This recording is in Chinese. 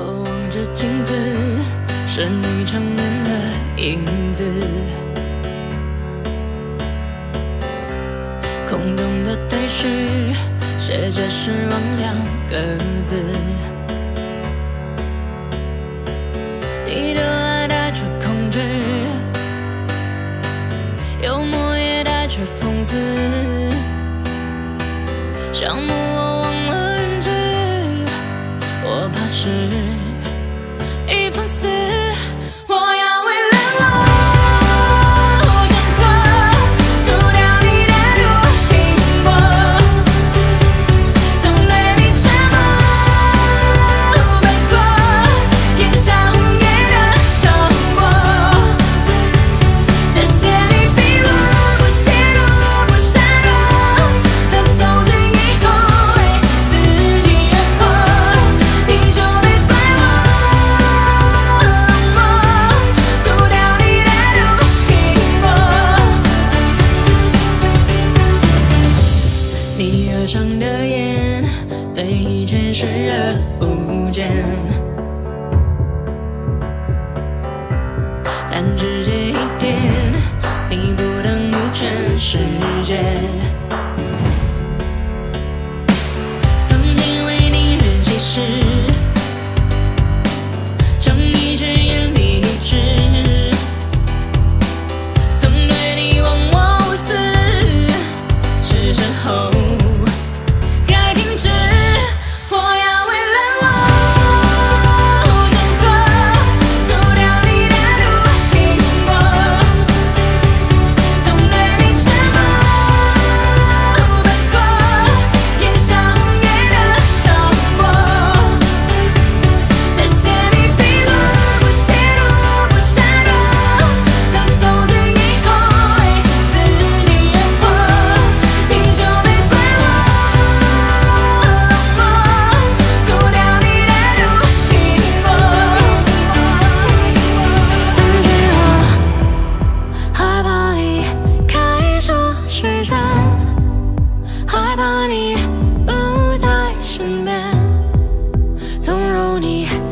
我望着镜子是你长年的影子。空洞的对视写着失望两个字。你的爱带着控制幽默也带着讽刺。像木是你额上的烟对一切视而不见。但直接一点你不等于全世界。pony.